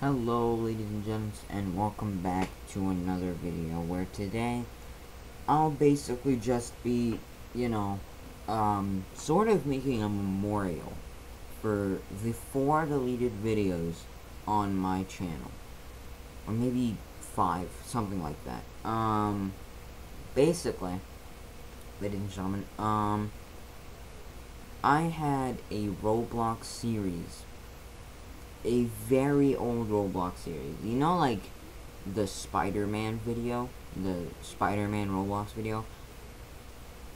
Hello ladies and gents and welcome back to another video where today I'll basically just be, you know, um, sort of making a memorial for the four deleted videos on my channel. Or maybe five, something like that. Um, basically, ladies and gentlemen, um, I had a Roblox series a very old Roblox series. You know, like the Spider-Man video, the Spider-Man Roblox video.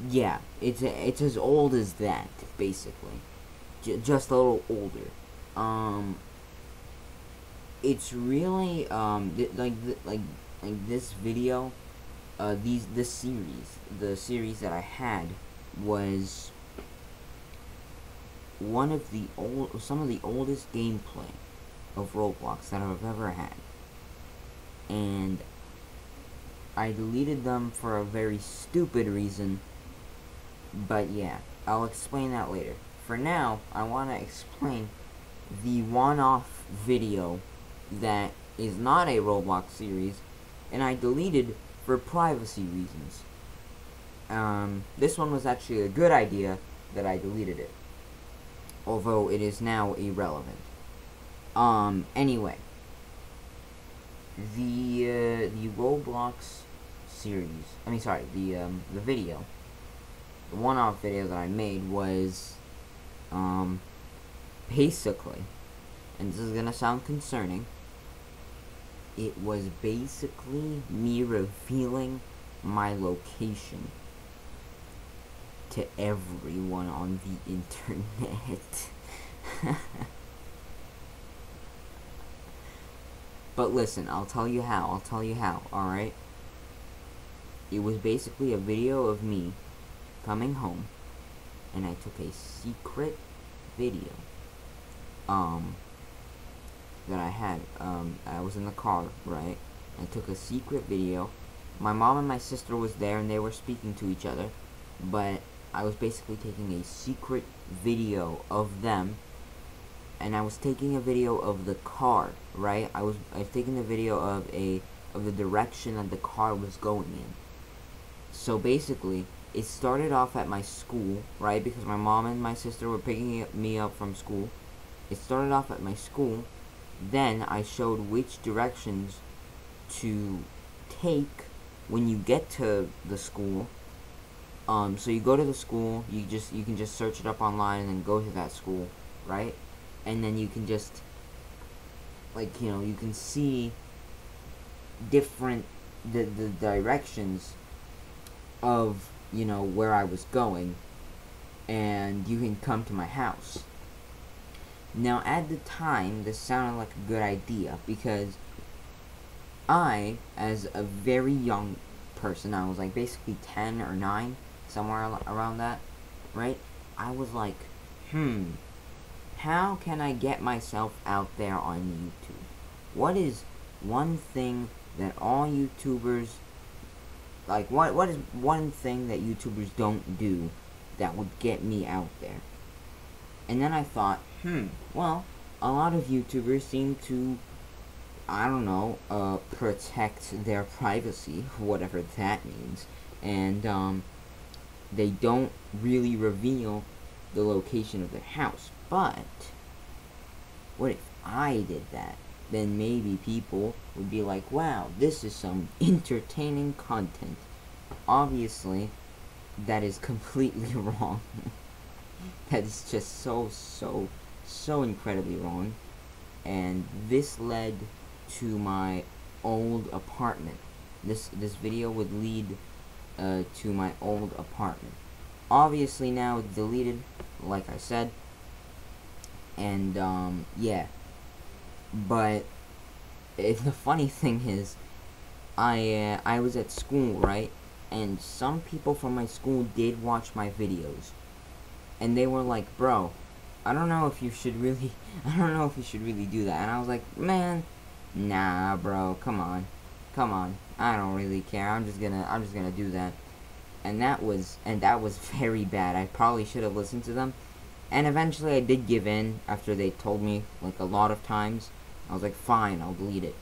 Yeah, it's it's as old as that, basically, J just a little older. Um, it's really um like like like this video, uh these this series, the series that I had was one of the old, some of the oldest gameplay of Roblox that I've ever had. And I deleted them for a very stupid reason, but yeah, I'll explain that later. For now, I want to explain the one-off video that is not a Roblox series, and I deleted for privacy reasons. Um, this one was actually a good idea that I deleted it although it is now irrelevant. Um, anyway. The, uh, the Roblox series, I mean, sorry, the, um, the video, the one-off video that I made was, um, basically, and this is gonna sound concerning, it was basically me revealing my location to everyone on the internet. but listen, I'll tell you how. I'll tell you how, alright? It was basically a video of me coming home and I took a secret video um that I had um I was in the car right I took a secret video my mom and my sister was there and they were speaking to each other but I was basically taking a secret video of them and I was taking a video of the car, right? I was I was taking a video of a of the direction that the car was going in. So basically, it started off at my school, right? Because my mom and my sister were picking me up from school. It started off at my school. Then I showed which directions to take when you get to the school um, so you go to the school, you just you can just search it up online and go to that school, right? And then you can just like you know you can see different the the directions of you know where I was going, and you can come to my house. Now at the time, this sounded like a good idea because I, as a very young person, I was like basically ten or nine somewhere around that, right? I was like, hmm, how can I get myself out there on YouTube? What is one thing that all YouTubers, like, what what is one thing that YouTubers don't do that would get me out there? And then I thought, hmm, well, a lot of YouTubers seem to, I don't know, uh, protect their privacy, whatever that means. And, um, they don't really reveal the location of their house. But, what if I did that? Then maybe people would be like, wow, this is some entertaining content. Obviously, that is completely wrong. that is just so, so, so incredibly wrong. And this led to my old apartment. This this video would lead uh, to my old apartment. Obviously now it's deleted, like I said. And, um, yeah. But, if the funny thing is, I, uh, I was at school, right? And some people from my school did watch my videos. And they were like, bro, I don't know if you should really, I don't know if you should really do that. And I was like, man, nah, bro, come on come on, I don't really care. I'm just gonna, I'm just gonna do that. And that was, and that was very bad. I probably should have listened to them. And eventually I did give in after they told me, like, a lot of times. I was like, fine, I'll delete it.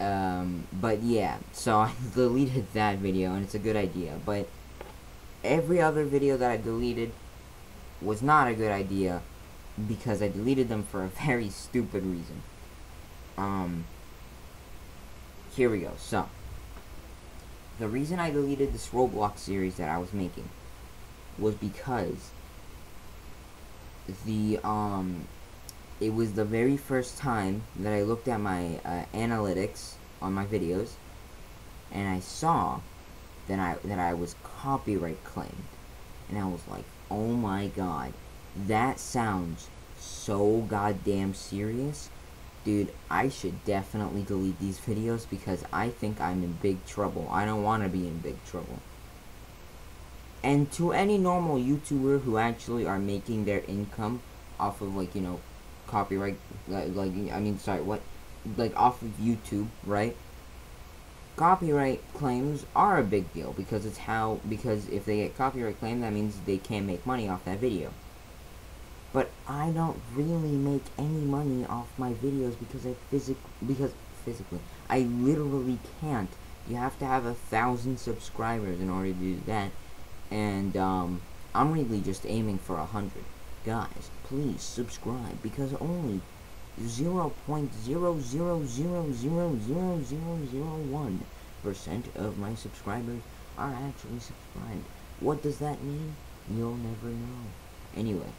Um, but yeah, so I deleted that video, and it's a good idea. But every other video that I deleted was not a good idea because I deleted them for a very stupid reason. Um, here we go. So, the reason I deleted this Roblox series that I was making was because the um it was the very first time that I looked at my uh, analytics on my videos and I saw that I that I was copyright claimed and I was like oh my god that sounds so goddamn serious dude I should definitely delete these videos because I think I'm in big trouble I don't want to be in big trouble and to any normal YouTuber who actually are making their income off of like, you know, copyright, like, like I mean, sorry, what, like off of YouTube, right? Copyright claims are a big deal because it's how, because if they get copyright claim, that means they can't make money off that video. But I don't really make any money off my videos because I physic, because physically, I literally can't. You have to have a thousand subscribers in order to do that and um, I'm really just aiming for a hundred. Guys, please subscribe because only zero point zero zero zero zero zero zero zero one percent of my subscribers are actually subscribed. What does that mean? You'll never know. Anyway,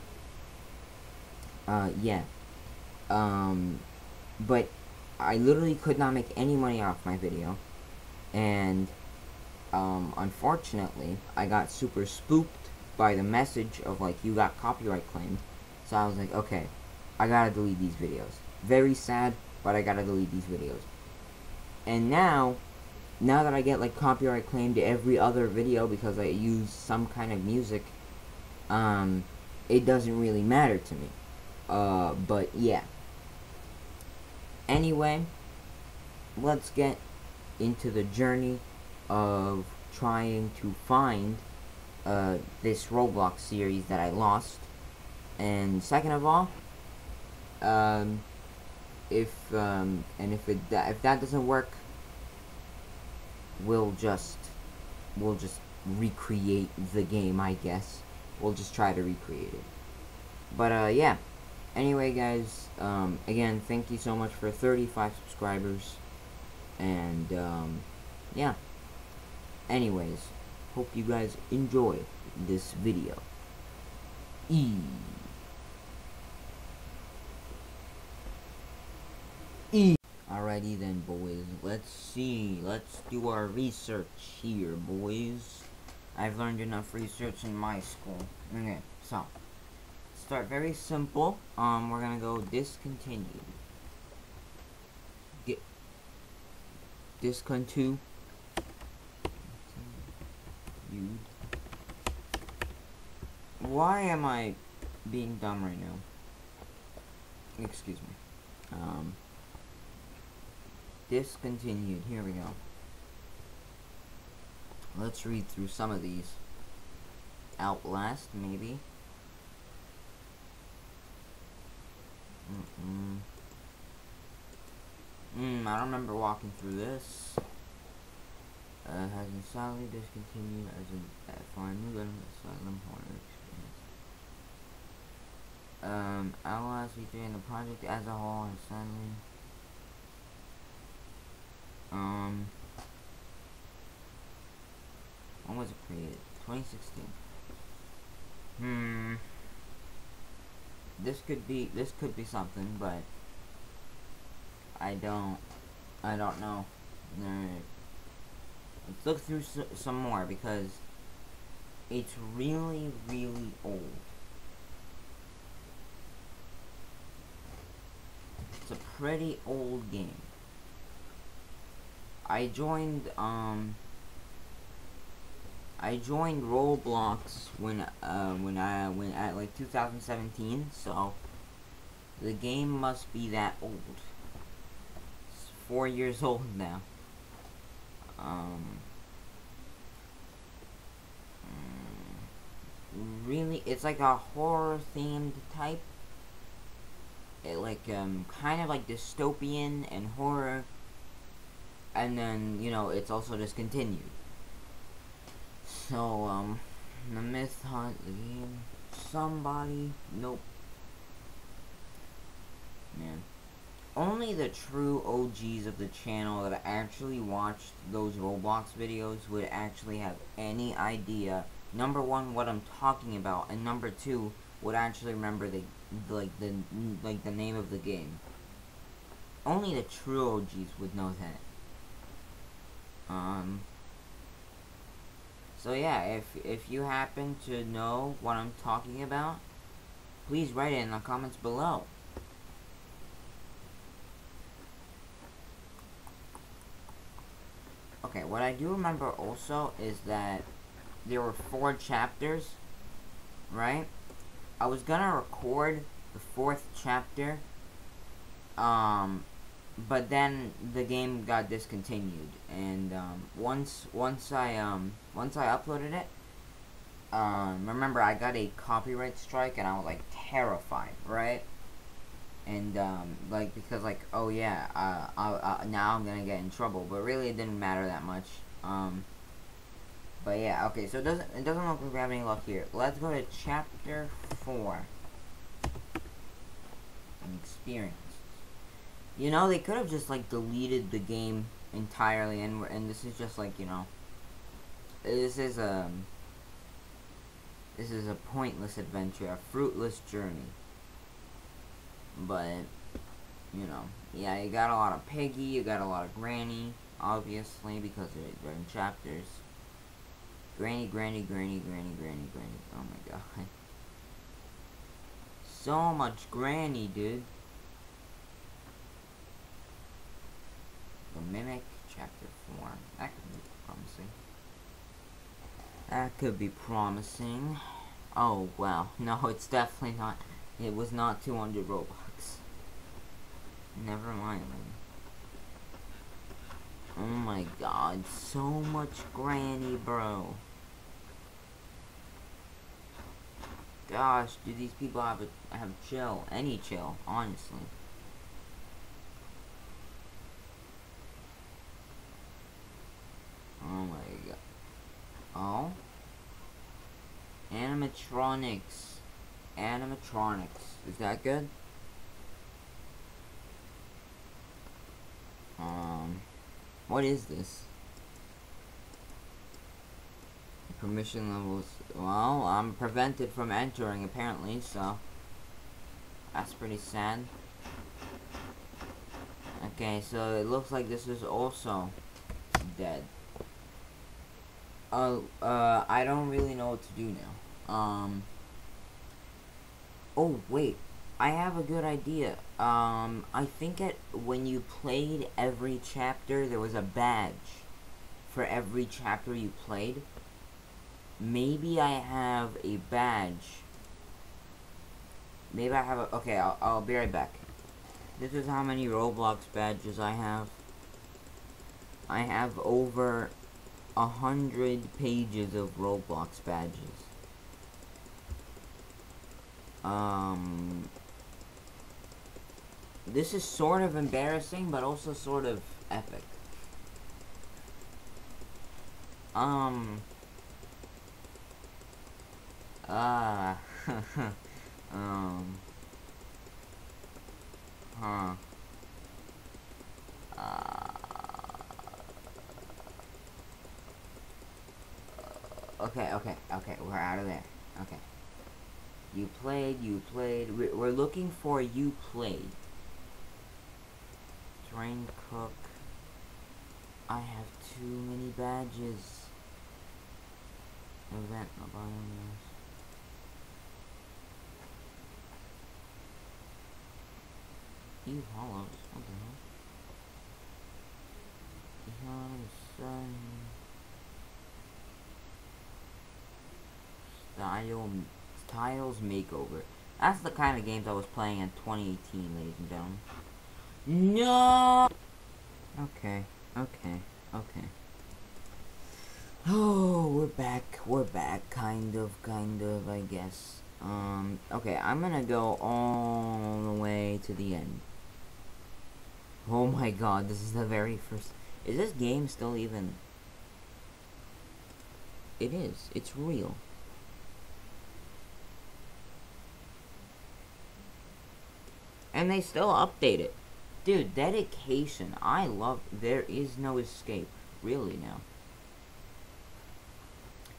uh, yeah, um, but I literally could not make any money off my video, and um, unfortunately, I got super spooked by the message of like, you got copyright claimed. So I was like, okay, I gotta delete these videos. Very sad, but I gotta delete these videos. And now, now that I get like copyright claimed to every other video because I use some kind of music, um, it doesn't really matter to me. Uh, but yeah. Anyway, let's get into the journey of trying to find uh, this Roblox series that I lost. And second of all, um, if um, and if it if that doesn't work, we'll just we'll just recreate the game, I guess. We'll just try to recreate it. But uh, yeah. Anyway, guys, um, again, thank you so much for 35 subscribers, and um, yeah. Anyways, hope you guys enjoy this video. E. E. Alrighty then, boys. Let's see. Let's do our research here, boys. I've learned enough research in my school. Okay, so. Start very simple. Um, we're gonna go discontinued. Get discontinue. Why am I being dumb right now? Excuse me. Um, discontinued. Here we go. Let's read through some of these. Outlast, maybe. Mm -mm. Mm, I don't remember walking through this uh, has been sadly discontinued as a a new asylum horror experience. Um, Outlast featuring the project as a whole has sadly um when was it created? 2016. Hmm. This could be this could be something, but I don't I don't know. Let's look through some more because it's really, really old. It's a pretty old game. I joined, um, I joined Roblox when, uh, when I, when at like 2017, so the game must be that old. It's four years old now um, really, it's like a horror themed type. eh, like um, kind of like dystopian and horror, and then you know it's also discontinued. So um, the myth hunt game. Somebody, nope. Man, only the true OGs of the channel that actually watched those Roblox videos would actually have any idea. Number one, what I'm talking about, and number two, would actually remember the like the like the name of the game. Only the true OGs would know that. Um. So yeah, if if you happen to know what I'm talking about, please write it in the comments below. Okay, what I do remember also is that there were four chapters, right? I was gonna record the fourth chapter, um, but then the game got discontinued, and um, once once I um once I uploaded it, um, remember I got a copyright strike, and I was like terrified, right? And um, like because like oh yeah, uh, I, uh, now I'm gonna get in trouble, but really it didn't matter that much. Um, but yeah, okay, so it doesn't it doesn't look like we have any luck here. Let's go to chapter four. An experience. You know, they could have just like deleted the game entirely, and and this is just like you know, this is a um, this is a pointless adventure, a fruitless journey. But you know, yeah, you got a lot of Piggy, you got a lot of Granny, obviously because they're in chapters. Granny, granny, granny, granny, granny, granny. Oh my god. So much granny, dude. The Mimic, Chapter 4. That could be promising. That could be promising. Oh, well. No, it's definitely not. It was not 200 Robux. Never mind, Oh my god, so much granny, bro. gosh, do these people have a, have chill? Any chill, honestly. Oh my god. Oh? Animatronics. Animatronics. Is that good? Um, what is this? Permission levels, well, I'm prevented from entering apparently, so that's pretty sad. Okay, so it looks like this is also dead. Uh, uh, I don't really know what to do now. Um, oh, wait, I have a good idea. Um, I think it, when you played every chapter, there was a badge for every chapter you played. Maybe I have a badge. Maybe I have a... Okay, I'll, I'll be right back. This is how many Roblox badges I have. I have over a hundred pages of Roblox badges. Um, this is sort of embarrassing, but also sort of epic. Um, Ah. um. Huh. Uh, okay, okay, okay, we're out of there. Okay. You played, you played. We're looking for you played. Train cook. I have too many badges. Event abandonment. Eve Hollows. What the hell? Behind Style, Styles Makeover. That's the kind of games I was playing in 2018, ladies and gentlemen. No! Okay, okay, okay. Oh, we're back, we're back, kind of, kind of, I guess. Um, okay, I'm gonna go all the way to the end. Oh my god, this is the very first... Is this game still even... It is. It's real. And they still update it. Dude, dedication. I love... There is no escape. Really now.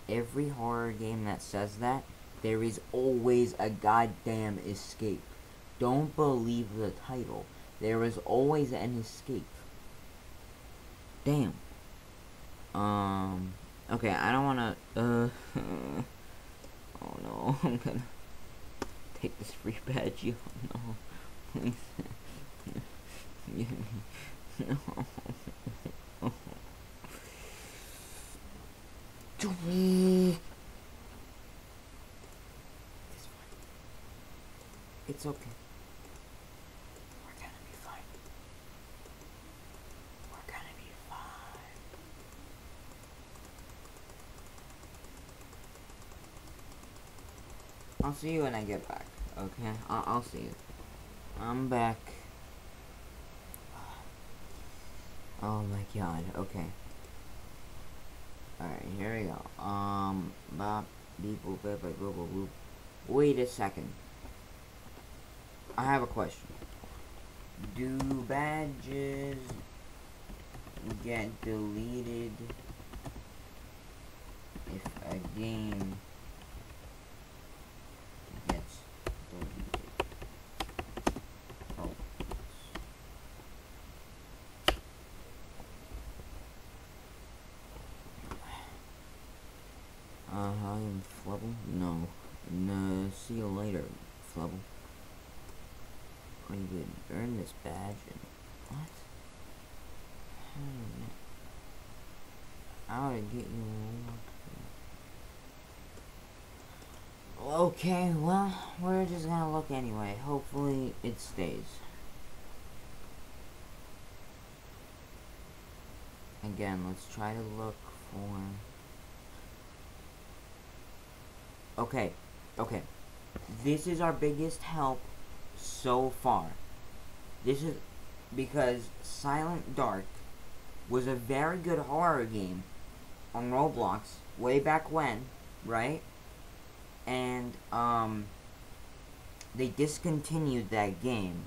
Every horror game that says that, there is always a goddamn escape. Don't believe the title. There is always an escape. Damn. Um... Okay, I don't wanna... Uh... oh no, I'm gonna... Take this free badge. You no. No. It's okay. We're gonna be fine. We're gonna be fine. I'll see you when I get back. Okay, I'll, I'll see you. I'm back. Oh my god, okay. Alright, here we go. Um, bop, beep, boop, beep, boop, boop, boop. Wait a second. I have a question. Do badges get deleted if a game gets deleted? Oh. Uh, I am Flubble? No. You later, Flubble. Oh, you would earn this badge and... What? I to get you... Okay, well, we're just gonna look anyway. Hopefully it stays. Again, let's try to look for... Okay, okay. This is our biggest help so far. This is because Silent Dark was a very good horror game on Roblox way back when, right? And um they discontinued that game.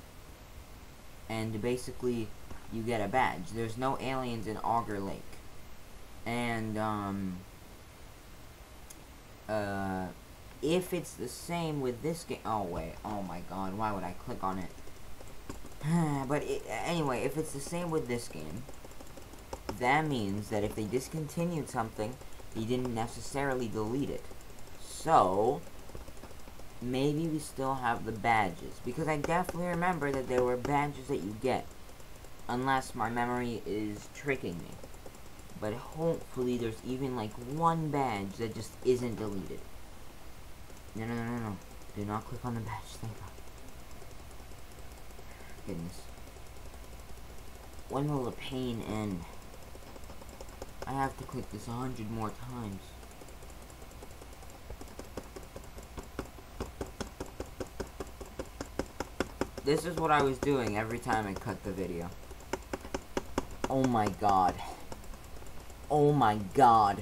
And basically you get a badge. There's no aliens in Auger Lake. And um uh if it's the same with this game. Oh, wait. Oh, my God. Why would I click on it? but it, anyway, if it's the same with this game, that means that if they discontinued something, they didn't necessarily delete it. So, maybe we still have the badges. Because I definitely remember that there were badges that you get. Unless my memory is tricking me. But hopefully there's even like one badge that just isn't deleted. No, no, no, no, no. Do not click on the badge. Thank God. Goodness. When will the pain end? I have to click this a hundred more times. This is what I was doing every time I cut the video. Oh my god. Oh my god.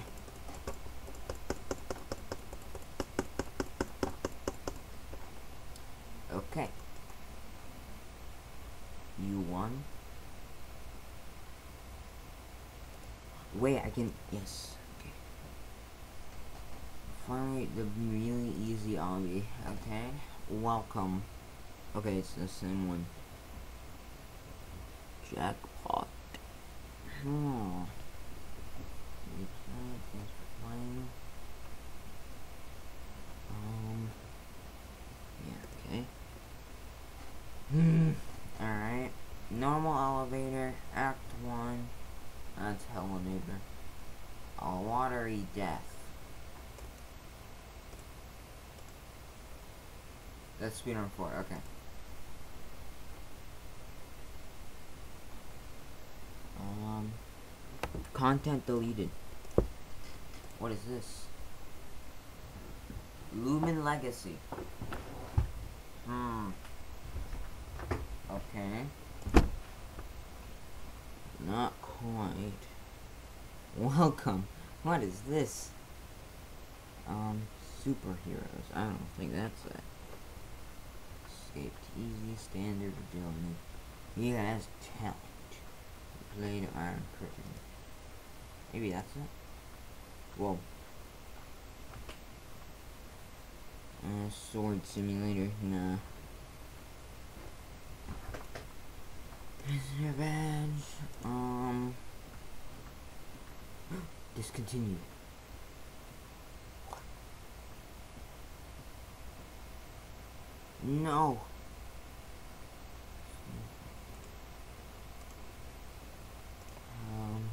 u1 wait I can yes okay. Finally the really easy obby okay? Welcome. Okay it's the same one. Jackpot. Hmm. Um yeah okay. Hmm. Normal elevator, Act 1. That's elevator. A watery death. That's speedrun 4, okay. Um, content deleted. What is this? Lumen Legacy. Hmm. Okay. Not quite. Welcome. What is this? Um, superheroes. I don't think that's it. Escaped easy, standard, agility. He has talent. Played Iron Curtain. Maybe that's it? Whoa. Uh, sword simulator, nah. Badge, um... Discontinued. No. Um,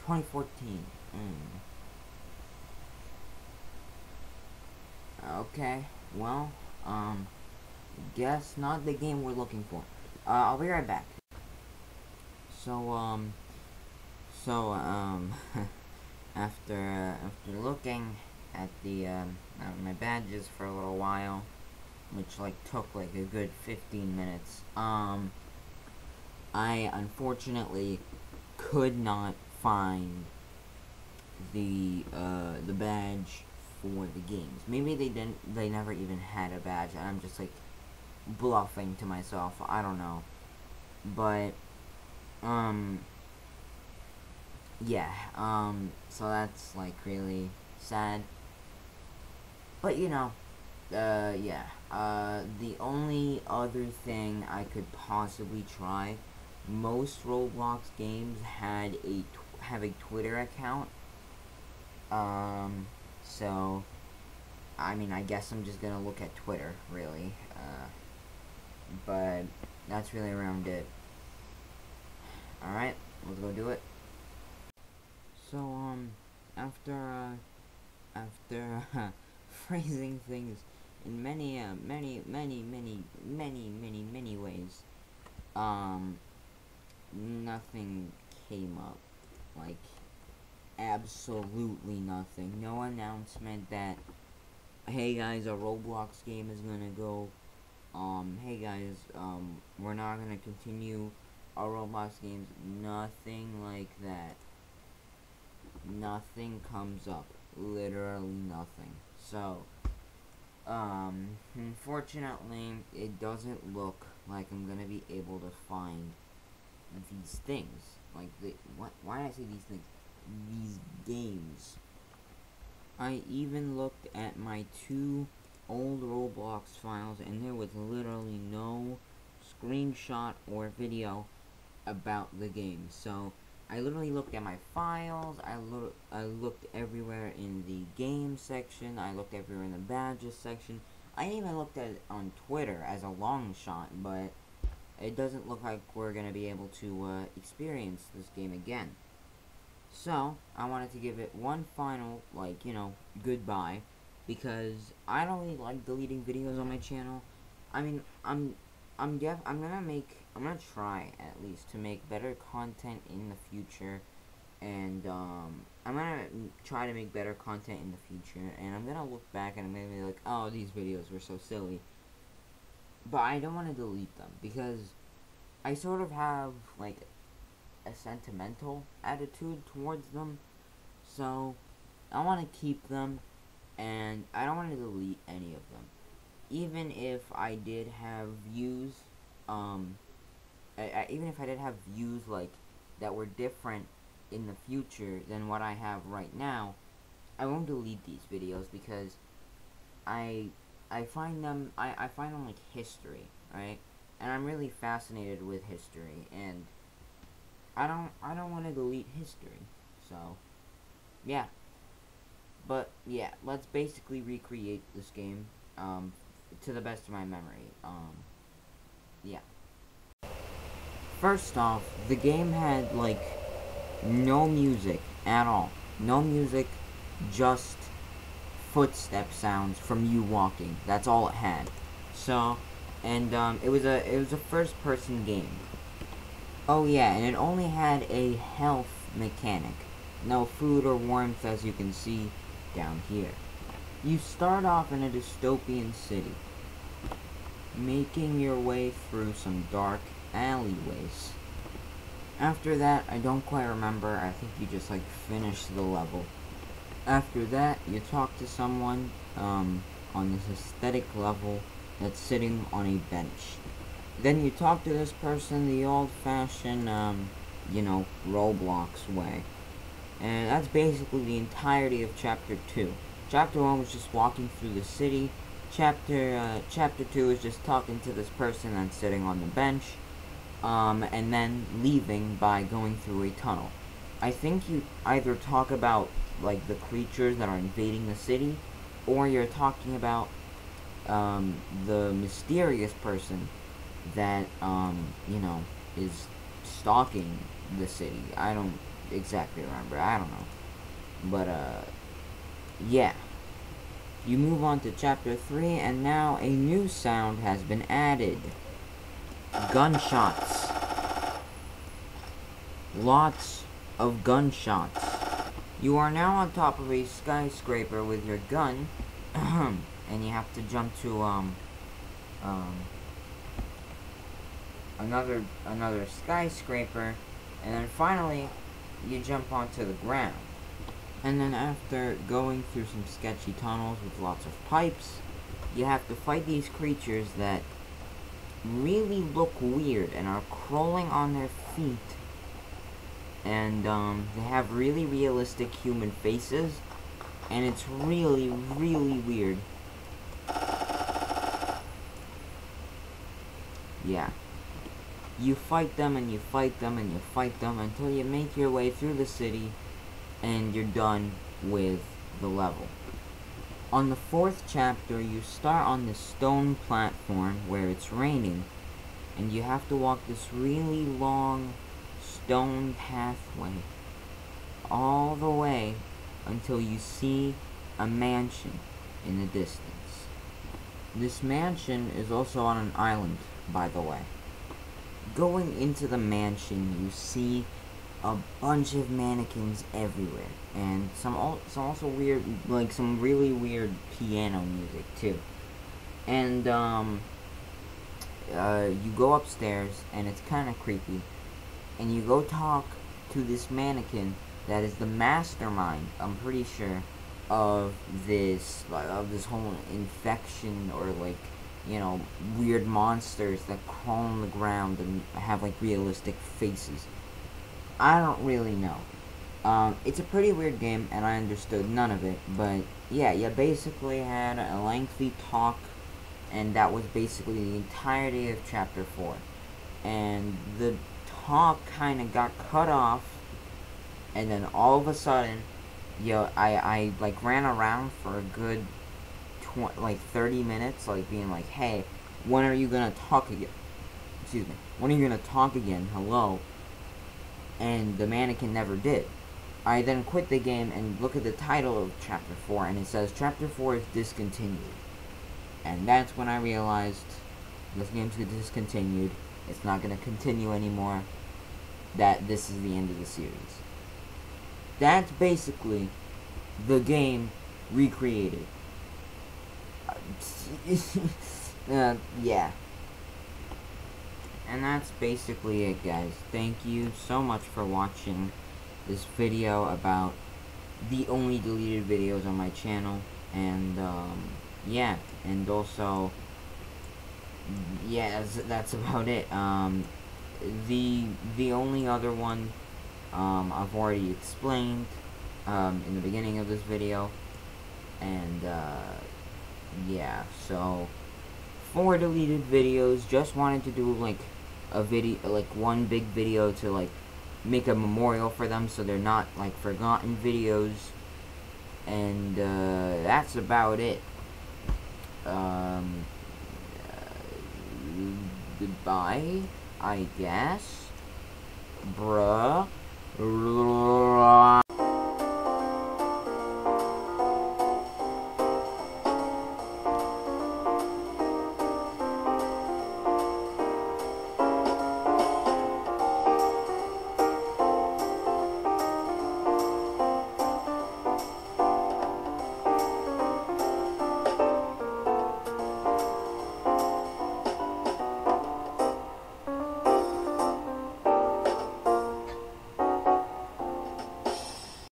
2014. Mm. Okay, well, um, guess not the game we're looking for. Uh, I'll be right back. So, um, so, um, after, uh, after looking at the, um, at my badges for a little while, which like took like a good 15 minutes. Um, I unfortunately could not find the uh, the badge for the games. Maybe they didn't. They never even had a badge, and I'm just like bluffing to myself. I don't know, but um, yeah. Um, so that's like really sad. But you know, uh, yeah. Uh, the only other thing I could possibly try, most Roblox games had a have a Twitter account. Um, so, I mean, I guess I'm just gonna look at Twitter, really. Uh, but that's really around it. Alright, let's go do it. So, um, after, uh, after, uh, phrasing things in many, uh, many, many, many, many, many, many ways, um, nothing came up. Like, absolutely nothing. No announcement that, hey guys, a Roblox game is gonna go, um, hey guys, um, we're not gonna continue our Roblox games. Nothing like that. Nothing comes up. Literally nothing. So, um, unfortunately, it doesn't look like I'm gonna be able to find these things. Like, the, what, why did I say these things? These games. I even looked at my two old Roblox files, and there was literally no screenshot or video about the game. So, I literally looked at my files, I, lo I looked everywhere in the game section, I looked everywhere in the badges section, I even looked at it on Twitter as a long shot, but it doesn't look like we're going to be able to uh, experience this game again. So, I wanted to give it one final, like, you know, goodbye, because I don't really like deleting videos on my channel. I mean, I'm I'm def I'm gonna make I'm gonna try at least to make better content in the future. And um I'm gonna try to make better content in the future. And I'm gonna look back and I'm gonna be like oh these videos were so silly. But I don't want to delete them because I sort of have like a sentimental attitude towards them. So I want to keep them and I don't want to delete any of them even if I did have views, um, I, I, even if I did have views like that were different in the future than what I have right now, I won't delete these videos because I I find them I, I find them like history, right? And I'm really fascinated with history and I don't I don't want to delete history. So yeah. But yeah, let's basically recreate this game um, to the best of my memory. Um, yeah. First off, the game had, like, no music at all. No music, just footstep sounds from you walking. That's all it had. So, and, um, it was a, it was a first-person game. Oh yeah, and it only had a health mechanic. No food or warmth, as you can see down here. You start off in a dystopian city, making your way through some dark alleyways. After that, I don't quite remember, I think you just like finish the level. After that, you talk to someone um, on this aesthetic level that's sitting on a bench. Then you talk to this person the old-fashioned, um, you know, Roblox way. And that's basically the entirety of Chapter 2. Chapter 1 was just walking through the city. Chapter, uh, Chapter 2 is just talking to this person that's sitting on the bench. Um, and then leaving by going through a tunnel. I think you either talk about, like, the creatures that are invading the city, or you're talking about, um, the mysterious person that, um, you know, is stalking the city. I don't exactly remember. I don't know. But, uh, yeah. You move on to chapter 3, and now a new sound has been added. Gunshots. Lots of gunshots. You are now on top of a skyscraper with your gun, and you have to jump to, um, um, another, another skyscraper, and then finally, you jump onto the ground. And then after going through some sketchy tunnels with lots of pipes, you have to fight these creatures that really look weird and are crawling on their feet. And um, they have really realistic human faces. And it's really, really weird. Yeah. You fight them and you fight them and you fight them until you make your way through the city and you're done with the level. On the fourth chapter, you start on this stone platform where it's raining, and you have to walk this really long stone pathway all the way until you see a mansion in the distance. This mansion is also on an island, by the way. Going into the mansion, you see a bunch of mannequins everywhere, and some al some also weird, like some really weird piano music too. And um, uh, you go upstairs, and it's kind of creepy, and you go talk to this mannequin that is the mastermind. I'm pretty sure of this of this whole infection or like you know weird monsters that crawl on the ground and have like realistic faces. I don't really know. Um, it's a pretty weird game, and I understood none of it, but yeah, you basically had a lengthy talk, and that was basically the entirety of Chapter 4. And the talk kind of got cut off, and then all of a sudden, yo, I, I, like, ran around for a good, tw like, 30 minutes, like, being like, hey, when are you gonna talk again? Excuse me. When are you gonna talk again? Hello? and the mannequin never did. I then quit the game and look at the title of Chapter 4, and it says Chapter 4 is discontinued. And that's when I realized this game's discontinued, it's not going to continue anymore, that this is the end of the series. That's basically the game recreated. uh, yeah. And that's basically it, guys. Thank you so much for watching this video about the only deleted videos on my channel. And, um, yeah. And also, yeah, that's, about it. Um, the, the only other one, um, I've already explained, um, in the beginning of this video. And, uh, yeah, so, four deleted videos, just wanted to do, like, a video, like one big video to like make a memorial for them so they're not like forgotten videos. And uh, that's about it. Um, uh, goodbye, I guess. Bruh.